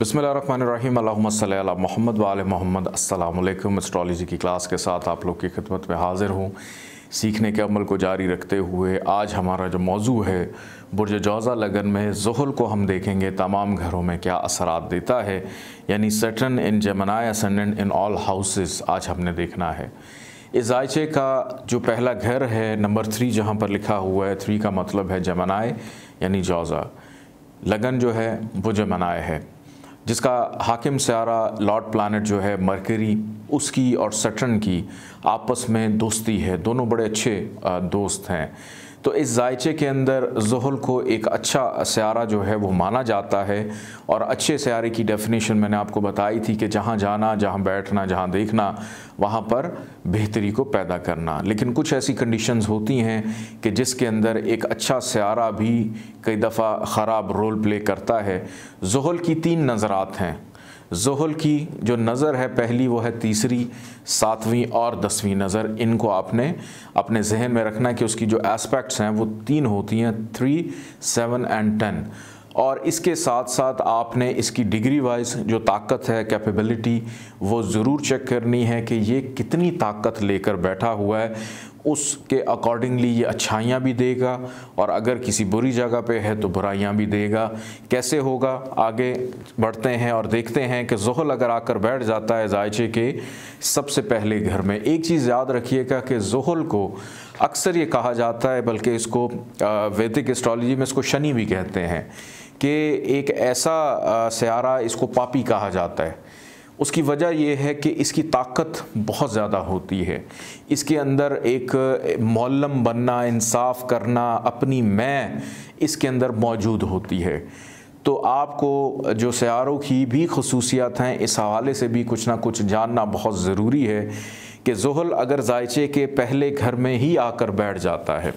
बसमीम मोहम्मद वाल मोहम्मद। अस्सलाम एस्ट्रॉलॉजी की क्लास के साथ आप लोग की खिदमत में हाज़िर हूँ। सीखने के अमल को जारी रखते हुए आज हमारा जो मौजू है, बुरज जौज़ा लगन में जहल को हम देखेंगे। तमाम घरों में क्या असरात देता है? यानी सटन इन जमनाय असेंडेंट इन ऑल हाउसेस आज हमने देखना है। इस जायचे का जो पहला घर है, नंबर थ्री जहाँ पर लिखा हुआ है, थ्री का मतलब है जमनाए यानी जौज़ा। लगन जो है, वो जमनाए है। जिसका हाकिम सारा लॉर्ड प्लानट जो है, मरकरी, उसकी और सटन की आपस में दोस्ती है। दोनों बड़े अच्छे दोस्त हैं। तो इस जायचे के अंदर जहल को एक अच्छा स्यारा जो है वो माना जाता है और अच्छे स्यारे की डेफिनेशन मैंने आपको बताई थी कि जहाँ जाना, जहाँ बैठना, जहाँ देखना, वहाँ पर बेहतरी को पैदा करना। लेकिन कुछ ऐसी कंडीशंस होती हैं कि जिसके अंदर एक अच्छा स्यारा भी कई दफ़ा ख़राब रोल प्ले करता है। जहल की तीन नज़रात हैं। जहल की जो नज़र है पहली, वो है तीसरी, सातवीं और दसवीं नज़र। इनको आपने अपने जहन में रखना कि उसकी जो एस्पेक्ट्स हैं, वो तीन होती हैं थ्री सेवन एंड टेन और इसके साथ साथ आपने इसकी डिग्री वाइज जो ताकत है कैपेबिलिटी वो ज़रूर चेक करनी है कि ये कितनी ताकत लेकर बैठा हुआ है। उसके अकॉर्डिंगली ये अच्छाइयाँ भी देगा और अगर किसी बुरी जगह पे है तो बुराइयाँ भी देगा। कैसे होगा? आगे बढ़ते हैं और देखते हैं कि जहल अगर आकर बैठ जाता है जायचे के, सबसे पहले घर में। एक चीज़ याद रखिएगा कि जहल को अक्सर ये कहा जाता है, बल्कि इसको वैदिक एस्ट्रोलॉजी में इसको शनि भी कहते हैं। कि एक ऐसा स्यारा इसको पापी कहा जाता है। उसकी वजह यह है कि इसकी ताकत बहुत ज़्यादा होती है। इसके अंदर एक मौलम बनना, इंसाफ करना, अपनी मैं इसके अंदर मौजूद होती है। तो आपको जो सयारों की भी खसूसियात हैं, इस हवाले से भी कुछ ना कुछ जानना बहुत ज़रूरी है कि जहल अगर जायचे के पहले घर में ही आकर बैठ जाता है।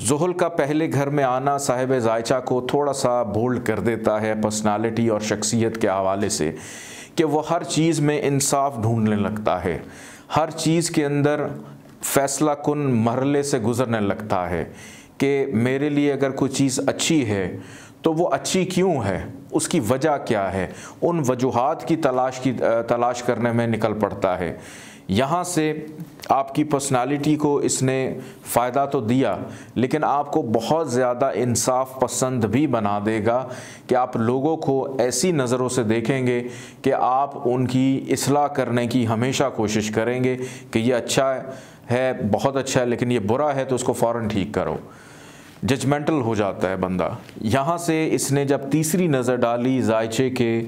जहल का पहले घर में आना साहिब जायचा को थोड़ा सा बोल्ड कर देता है पर्सनालिटी और शख्सियत के हवाले से कि वो हर चीज़ में इंसाफ ढूँढने लगता है। हर चीज़ के अंदर फैसला कन मरले से गुज़रने लगता है कि मेरे लिए अगर कोई चीज़ अच्छी है तो वो अच्छी क्यों है? उसकी वजह क्या है? उन वजूहत की तलाश की तलाश करने में निकल पड़ता है। यहाँ से आपकी पर्सनालिटी को इसने फ़ायदा तो दिया, लेकिन आपको बहुत ज़्यादा इंसाफ पसंद भी बना देगा कि आप लोगों को ऐसी नज़रों से देखेंगे कि आप उनकी असलाह करने की हमेशा कोशिश करेंगे कि ये अच्छा है, बहुत अच्छा है, लेकिन ये बुरा है तो उसको फ़ौर ठीक करो। जजमेंटल हो जाता है बंदा। यहाँ से इसने जब तीसरी नज़र डाली जायचे के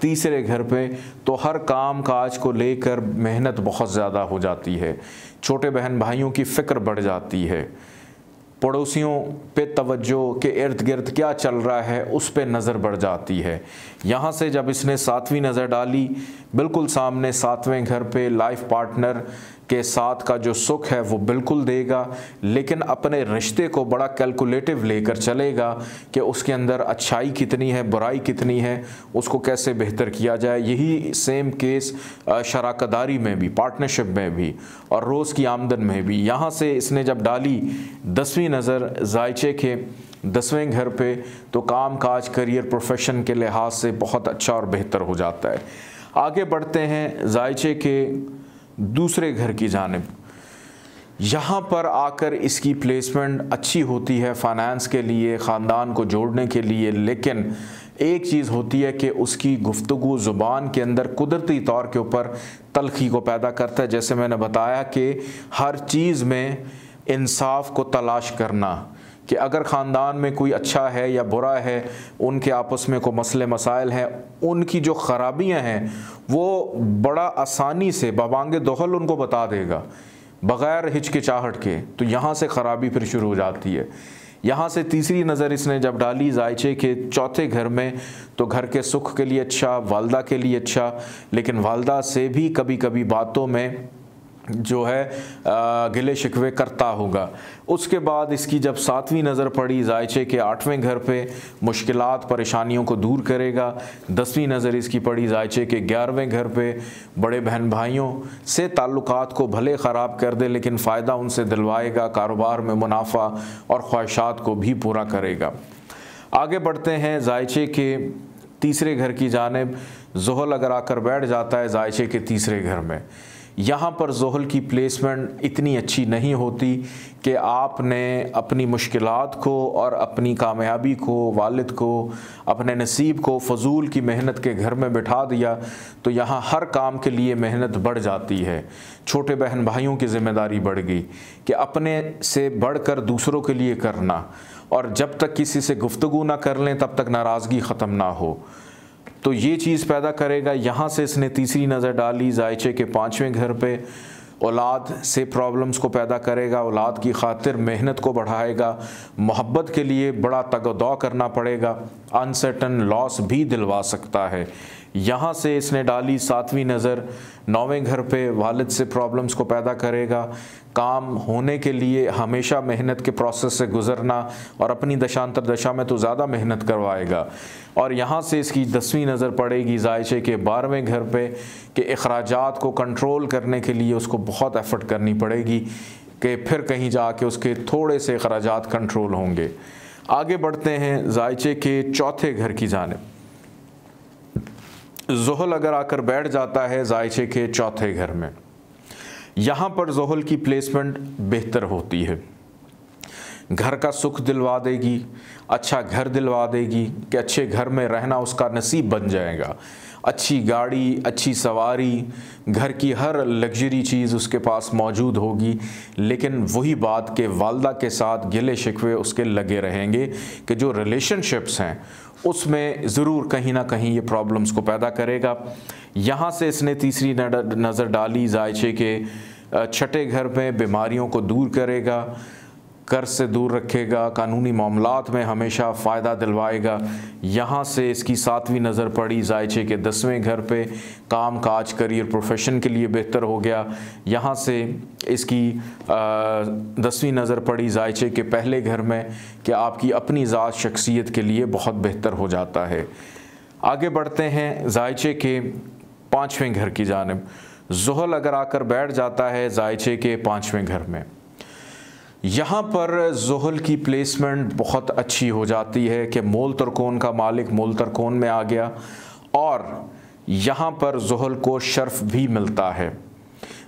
तीसरे घर पे तो हर काम काज को लेकर मेहनत बहुत ज़्यादा हो जाती है। छोटे बहन भाइयों की फ़िक्र बढ़ जाती है। पड़ोसियों पे तवज्जो के इर्द गिर्द क्या चल रहा है, उस पर नज़र बढ़ जाती है। यहाँ से जब इसने सातवीं नज़र डाली, बिल्कुल सामने सातवें घर पे लाइफ पार्टनर के साथ का जो सुख है वो बिल्कुल देगा, लेकिन अपने रिश्ते को बड़ा कैलकुलेटिव लेकर चलेगा कि उसके अंदर अच्छाई कितनी है, बुराई कितनी है, उसको कैसे बेहतर किया जाए। यही सेम केस शराकदारी में भी पार्टनरशिप में भी और रोज़ की आमदन में भी। यहाँ से इसने जब डाली दसवीं नज़र जायचे के दसवें घर पे तो काम काज करियर प्रोफेशन के लिहाज से बहुत अच्छा और बेहतर हो जाता है। आगे बढ़ते हैं जायचे के दूसरे घर की जानब। यहाँ पर आकर इसकी प्लेसमेंट अच्छी होती है फाइनेंस के लिए, ख़ानदान को जोड़ने के लिए, लेकिन एक चीज़ होती है कि उसकी गुफ्तु ज़ुबान के अंदर कुदरती तौर के ऊपर तलखी को पैदा करता है। जैसे मैंने बताया कि हर चीज़ में इंसाफ को तलाश करना कि अगर ख़ानदान में कोई अच्छा है या बुरा है, उनके आपस में कोई मसले मसाइल हैं, उनकी जो ख़राबियाँ हैं, वो बड़ा आसानी से बबांग दोहल उनको बता देगा, बग़ैर हिचकिचाहट के। तो यहाँ से ख़राबी फिर शुरू हो जाती है। यहाँ से तीसरी नज़र इसने जब डाली जायचे के चौथे घर में तो घर के सुख के लिए अच्छा वालदा के लिए अच्छा लेकिन वालदा से भी कभी कभी बातों में जो है गिले शिकवे करता होगा। उसके बाद इसकी जब सातवीं नज़र पड़ी, जायचे के आठवें घर पे, मुश्किलात परेशानियों को दूर करेगा। दसवीं नज़र इसकी पड़ी, जायचे के ग्यारहवें घर पे। बड़े बहन भाइयों से ताल्लुकात को भले ख़राब कर दे, लेकिन फ़ायदा उनसे दिलवाएगा, कारोबार में मुनाफा और ख्वाहिशात को भी पूरा करेगा। आगे बढ़ते हैं, जायचे के तीसरे घर की जानब। जहल अगर आकर बैठ जाता है जायचे के तीसरे घर में। यहाँ पर जहल की प्लेसमेंट इतनी अच्छी नहीं होती कि आपने अपनी मुश्किलात को और अपनी कामयाबी को, वालिद को, अपने नसीब को, फजूल की मेहनत के घर में बिठा दिया तो यहाँ हर काम के लिए मेहनत बढ़ जाती है। छोटे बहन भाइयों की ज़िम्मेदारी बढ़ गई कि अपने से बढ़कर दूसरों के लिए करना, और जब तक किसी से गुफ्तु ना कर लें, तब तक नाराज़गी ख़त्म ना हो। तो ये चीज़ पैदा करेगा। यहाँ से इसने तीसरी नज़र डाली, जायचे के पाँचवें घर पर औलाद से प्रॉब्लम्स को पैदा करेगा, औलाद की खातिर मेहनत को बढ़ाएगा, मोहब्बत के लिए बड़ा तगदौ करना पड़ेगा। अनसर्टन लॉस भी दिलवा सकता है। यहाँ से इसने डाली सातवीं नज़र, नौवें घर पे वालिद से प्रॉब्लम्स को पैदा करेगा। काम होने के लिए हमेशा मेहनत के प्रोसेस से गुज़रना और अपनी दशांतर दशा में तो ज़्यादा मेहनत करवाएगा। और यहाँ से इसकी दसवीं नज़र पड़ेगी जायचे के बारहवें घर पे कि अखराज को कंट्रोल करने के लिए उसको बहुत एफ़र्ट करनी पड़ेगी कि फिर कहीं जाके उसके थोड़े से अखराज कंट्रोल होंगे। आगे बढ़ते हैं जायचे के चौथे घर की जानब। जहल अगर आकर बैठ जाता है जायचे के चौथे घर में, यहाँ पर जहल की प्लेसमेंट बेहतर होती है। घर का सुख दिलवा देगी अच्छा घर दिलवा देगी, कि अच्छे घर में रहना उसका नसीब बन जाएगा। अच्छी गाड़ी, अच्छी सवारी, घर की हर लग्जरी चीज़ उसके पास मौजूद होगी, लेकिन वही बात के वालदा के साथ गिले शिकवे उसके लगे रहेंगे कि जो रिलेशनशिप्स हैं उसमें ज़रूर कहीं ना कहीं ये प्रॉब्लम्स को पैदा करेगा। यहाँ से इसने तीसरी नज़र डाली, जायचे के छठे घर में बीमारियों को दूर करेगा। कर्ज से दूर रखेगा, कानूनी मामलात में हमेशा फ़ायदा दिलवाएगा। यहाँ से इसकी सातवीं नज़र पड़ी, जायचे के दसवें घर पे। काम काज, करियर प्रोफेशन के लिए बेहतर हो गया। यहाँ से इसकी दसवीं नज़र पड़ी, जायचे के पहले घर में, कि आपकी अपनी ज़ात, शख्सियत के लिए बहुत बेहतर हो जाता है। आगे बढ़ते हैं, जायचे के पाँचवें घर की जानब। जहल अगर आकर बैठ जाता है, जायचे के पाँचवें घर में। यहाँ पर जहल की प्लेसमेंट बहुत अच्छी हो जाती है कि मोल तरकोन का मालिक मोल तरकोन में आ गया और यहाँ पर जहल को शर्फ भी मिलता है।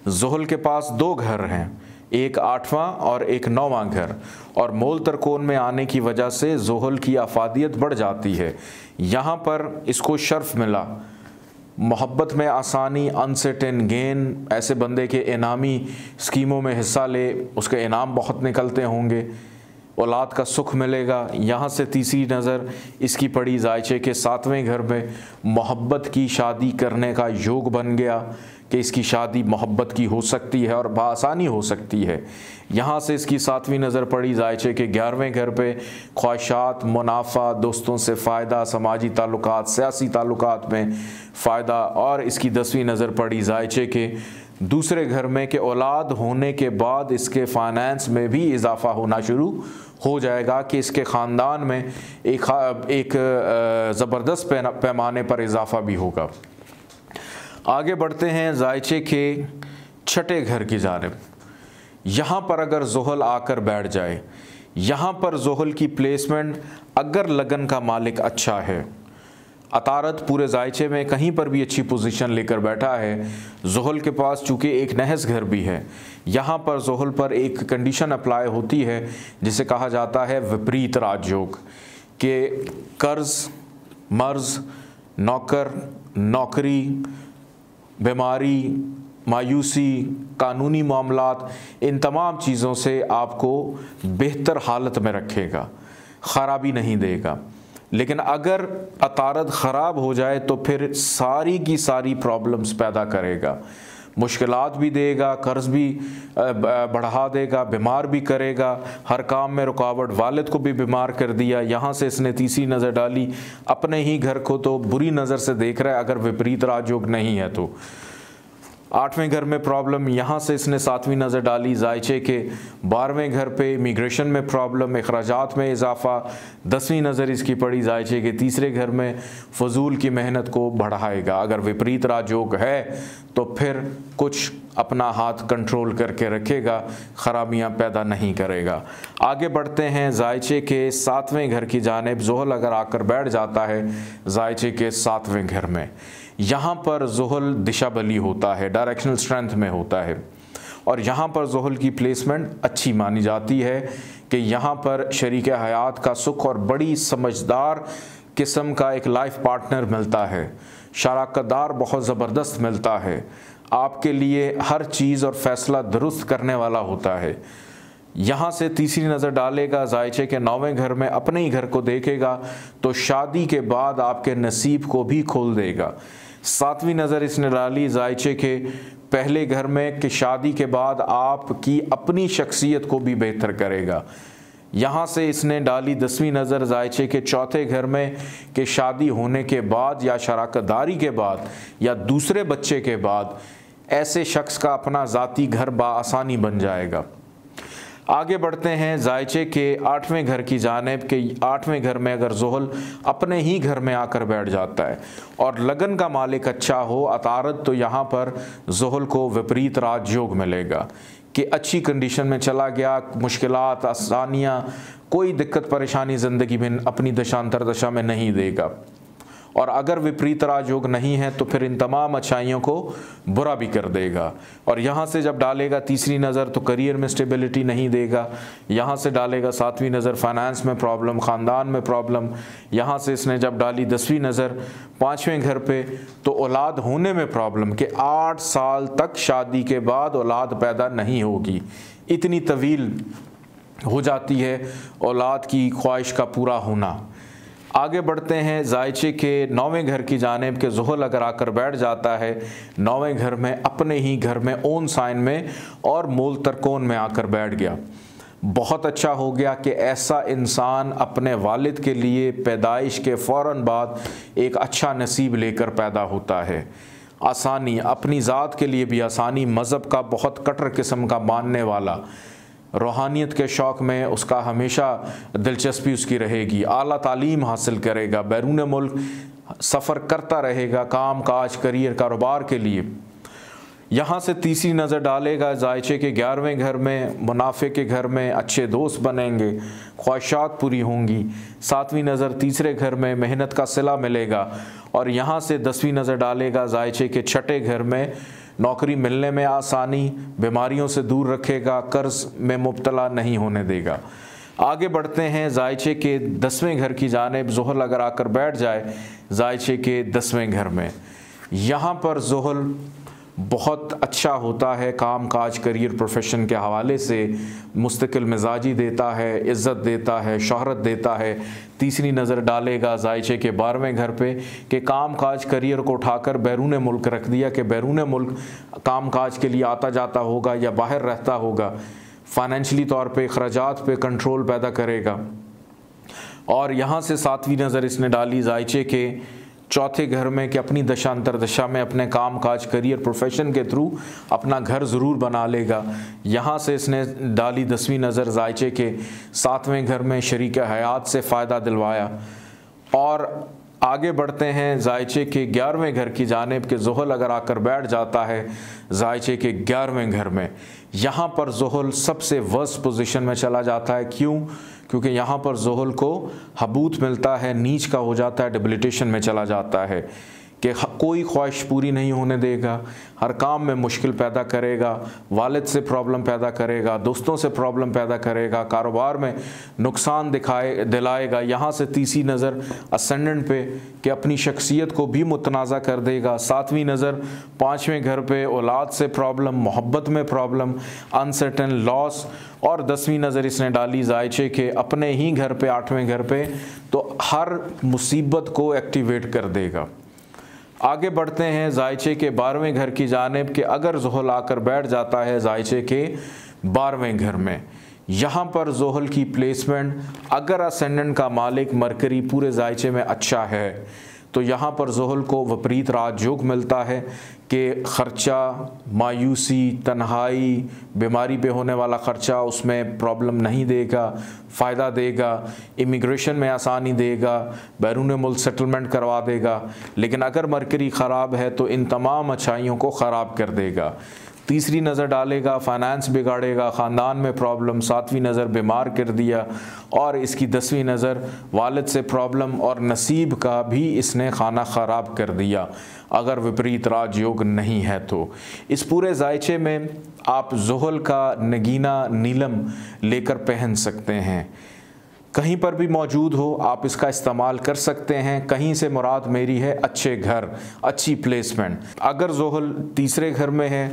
जहल के पास दो घर हैं, एक आठवां और एक नौवां घर। और मोल तरकोन में आने की वजह से जहल की अफादियत बढ़ जाती है। यहाँ पर इसको शर्फ मिला। मोहब्बत में आसानी अनसर्टेन गेन ऐसे बंदे के इनामी स्कीमों में हिस्सा ले, उसके इनाम बहुत निकलते होंगे। औलाद का सुख मिलेगा। यहाँ से तीसरी नज़र इसकी पड़ी जायचे के सातवें घर में मोहब्बत की शादी करने का योग बन गया कि इसकी शादी मोहब्बत की हो सकती है और बसानी हो सकती है। यहाँ से इसकी सातवीं नज़र पड़ी जायचे के ग्यारहवें घर पे ख्वाहिशात, मुनाफा, दोस्तों से फ़ायदा, समाजी ताल्लुक सियासी ताल्लुक में फ़ायदा और इसकी दसवीं नज़र पड़ी जायचे के दूसरे घर में कि औलाद होने के बाद इसके फाइनेंस में भी इजाफा होना शुरू हो जाएगा कि इसके ख़ानदान में एक एक ज़बरदस्त पैमाने पर इजाफा भी होगा। आगे बढ़ते हैं जायचे के छठे घर की जानब। यहाँ पर अगर जहल आकर बैठ जाए, यहाँ पर जहल की प्लेसमेंट अगर लगन का मालिक अच्छा है अतारत पूरे जायचे में कहीं पर भी अच्छी पोजीशन लेकर बैठा है। जहल के पास चूँकि एक नहस घर भी है, यहाँ पर जहल पर एक कंडीशन अप्लाई होती है, जिसे कहा जाता है विपरीत राजयोग, के कर्ज, मर्ज, नौकर, नौकरी, बीमारी, मायूसी, कानूनी मामला इन तमाम चीज़ों से आपको बेहतर हालत में रखेगा, ख़राबी नहीं देगा। लेकिन अगर अतारत ख़राब हो जाए तो फिर सारी की सारी प्रॉब्लम्स पैदा करेगा। मुश्किलात भी देगा, कर्ज भी बढ़ा देगा, बीमार भी करेगा। हर काम में रुकावट। वालिद को भी बीमार कर दिया। यहाँ से इसने तीसरी नज़र डाली। अपने ही घर को तो बुरी नज़र से देख रहा है, अगर विपरीत राजयोग नहीं है तो। आठवें घर में प्रॉब्लम यहाँ से इसने सातवीं नज़र डाली जायचे के। बारहवें घर पे इमिग्रेशन में प्रॉब्लम अखराज में इजाफा। दसवीं नज़र इसकी पड़ी जायचे के। तीसरे घर में फजूल की मेहनत को बढ़ाएगा। अगर विपरीत राजयोग है तो फिर कुछ अपना हाथ कंट्रोल करके रखेगा, ख़राबियाँ पैदा नहीं करेगा। आगे बढ़ते हैं, जायचे के सातवें घर की जानब जहल अगर आकर बैठ जाता है, जायचे के सातवें घर में। यहाँ पर जहल दिशा बली होता है डायरेक्शनल स्ट्रेंथ में होता है। और यहाँ पर जहल की प्लेसमेंट अच्छी मानी जाती है कि यहाँ पर शरीक हयात का सुख और बड़ी समझदार किस्म का एक लाइफ पार्टनर मिलता है। शराकतदार बहुत ज़बरदस्त मिलता है। आपके लिए हर चीज़ और फैसला दुरुस्त करने वाला होता है। यहाँ से तीसरी नज़र डालेगा, जायचे के नौवें घर में अपने ही घर को देखेगा तो शादी के बाद आपके नसीब को भी खोल देगा। सातवीं नज़र इसने डाली, जायचे के पहले घर में कि शादी के बाद आपकी अपनी शख्सियत को भी बेहतर करेगा। यहाँ से इसने डाली दसवीं नज़र जायचे के चौथे घर में कि शादी होने के बाद या शराकतदारी के बाद या दूसरे बच्चे के बाद ऐसे शख्स का अपना ज़ाती घर बसानी बन जाएगा। आगे बढ़ते हैं जायचे के आठवें घर की जानब के आठवें घर में अगर जहल अपने ही घर में आकर बैठ जाता है और लगन का मालिक अच्छा हो, अतारत तो यहाँ पर जहल को विपरीत राजयोग मिलेगा। कि अच्छी कंडीशन में चला गया मुश्किल आसानियाँ, कोई दिक्कत, परेशानी ज़िंदगी में अपनी दशांतर दशा में नहीं देगा। और अगर विपरीत राजयोग नहीं है तो फिर इन तमाम अच्छाइयों को बुरा भी कर देगा। और यहाँ से जब डालेगा तीसरी नज़र तो करियर में स्टेबिलिटी नहीं देगा। यहाँ से डालेगा सातवीं नज़र, फाइनेंस में प्रॉब्लम, ख़ानदान में प्रॉब्लम। यहाँ से इसने जब डाली दसवीं नज़र, पाँचवें घर पे तो औलाद होने में प्रॉब्लम कि आठ साल तक शादी के बाद औलाद पैदा नहीं होगी। इतनी तवील हो जाती है औलाद की ख्वाहिश का पूरा होना। आगे बढ़ते हैं, जायचे के नौवें घर की जानब के जहल अगर आकर बैठ जाता है। नौवें घर में, अपने ही घर में, ओन साइन में और मूल तरकोन में आकर बैठ गया। बहुत अच्छा हो गया कि ऐसा इंसान अपने वालिद के लिए पैदाइश के फ़ौर बाद एक अच्छा नसीब लेकर पैदा होता है। आसानी, अपनी ज़ात के लिए भी आसानी, मज़हब का बहुत कटर किस्म का मानने वाला। रूहानियत के शौक़ में उसका हमेशा दिलचस्पी उसकी रहेगी। आला तालीम हासिल करेगा, बैरून मुल्क सफ़र करता रहेगा, काम काज, करियर, कारोबार के लिए। यहाँ से तीसरी नज़र डालेगा, जायचे के ग्यारहवें घर में, मुनाफे के घर में अच्छे दोस्त बनेंगे, ख्वाहिशात पूरी होंगी। सातवीं नज़र तीसरे घर में मेहनत का सिला मिलेगा और यहाँ से दसवीं नज़र डालेगा, जायचे के छठे घर में नौकरी मिलने में आसानी, बीमारियों से दूर रखेगा, कर्ज में मुबतला नहीं होने देगा। आगे बढ़ते हैं, जायचे के दसवें घर की जानब जहल अगर आकर बैठ जाए, जायचे के दसवें घर में। यहाँ पर जहल बहुत अच्छा होता है काम काज करियर प्रोफेशन के हवाले से। मुस्तकिल मिजाजी देता है, इज़्ज़त देता है, शहरत देता है। तीसरी नज़र डालेगा जायचे के बारहवें घर पे कि काम काज करियर को उठाकर बैरून मुल्क रख दिया कि बैरून मुल्क काम काज के लिए आता जाता होगा या बाहर रहता होगा। फाइनेंशली तौर पे अखराज पे कंट्रोल पैदा करेगा। और यहाँ से सातवीं नज़र इसने डाली जायचे के चौथे घर में कि अपनी दशा में अपने काम काज करियर प्रोफेशन के थ्रू अपना घर ज़रूर बना लेगा। यहाँ से इसने डाली दसवीं नज़र जायचे के सातवें घर में शरीक हयात से फ़ायदा दिलवाया। और आगे बढ़ते हैं जायचे के ग्यारहवें घर की जानब के जहल अगर आकर बैठ जाता है जायचे के ग्यारहवें घर में। यहाँ पर जहल सबसे वर्स्ट पोजीशन में चला जाता है। क्यों? क्योंकि यहाँ पर जोहल को हबूत मिलता है, नीच का हो जाता है डिबिलिटेशन में चला जाता है। कि कोई ख्वाहिश पूरी नहीं होने देगा, हर काम में मुश्किल पैदा करेगा, वालिद से प्रॉब्लम पैदा करेगा, दोस्तों से प्रॉब्लम पैदा करेगा, कारोबार में नुकसान दिखाए, दिलाएगा, यहाँ से तीसरी नज़र असेंडेंट पे कि अपनी शख्सियत को भी मुतनाज़ा कर देगा, सातवीं नज़र पाँचवें घर पे औलाद से प्रॉब्लम मोहब्बत में प्रॉब्लम अनसर्टन लॉस और दसवीं नज़र इसने डाली जायचे के अपने ही घर पे, आठवें घर पे तो हर मुसीबत को एक्टिवेट कर देगा। आगे बढ़ते हैं जायचे के बारहवें घर की जानब के अगर जहल आकर बैठ जाता है जायचे के बारहवें घर में। यहाँ पर जहल की प्लेसमेंट अगर असेंडेंट का मालिक मरकरी पूरे जायचे में अच्छा है। तो यहाँ पर जहल को विपरीत राजयोग मिलता है कि ख़र्चा, मायूसी, तन्हाई, बीमारी पे होने वाला ख़र्चा उसमें प्रॉब्लम नहीं देगा, फ़ायदा देगा, इमिग्रेशन में आसानी देगा, बैरून मुल्क सेटलमेंट करवा देगा। लेकिन अगर मरकरी ख़राब है तो इन तमाम अच्छाइयों को ख़राब कर देगा। तीसरी नज़र डालेगा फाइनेंस बिगाड़ेगा, ख़ानदान में प्रॉब्लम सातवीं नज़र बीमार कर दिया और इसकी दसवीं नज़र वालद से प्रॉब्लम और नसीब का भी इसने खाना ख़राब कर दिया। अगर विपरीत राजयोग नहीं है तो। इस पूरे जायचे में आप जहल का नगीना नीलम लेकर पहन सकते हैं। कहीं पर भी मौजूद हो, आप इसका इस्तेमाल कर सकते हैं। कहीं से मुराद मेरी है, अच्छे घर, अच्छी प्लेसमेंट अगर जोहल तीसरे घर में है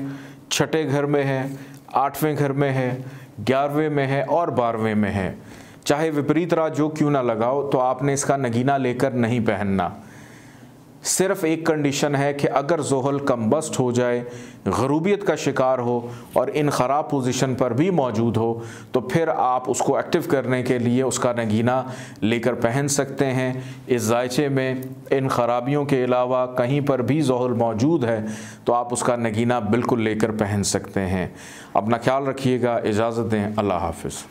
छठे घर में है, आठवें घर में है, ग्यारहवें में है और बारहवें में है। चाहे विपरीत राज जो क्यों ना लगाओ तो आपने इसका नगीना लेकर नहीं पहनना। सिर्फ़ एक कंडीशन है कि अगर जोहल कम्बस्ट हो जाए, गरूबियत का शिकार हो और इन ख़राब पोजीशन पर भी मौजूद हो तो फिर आप उसको एक्टिव करने के लिए उसका नगीना लेकर पहन सकते हैं। इस जायचे में इन ख़राबियों के अलावा कहीं पर भी जोहल मौजूद है तो आप उसका नगीना बिल्कुल लेकर पहन सकते हैं। अपना ख्याल रखिएगा, इजाज़त दें, अल्लाह हाफिज़।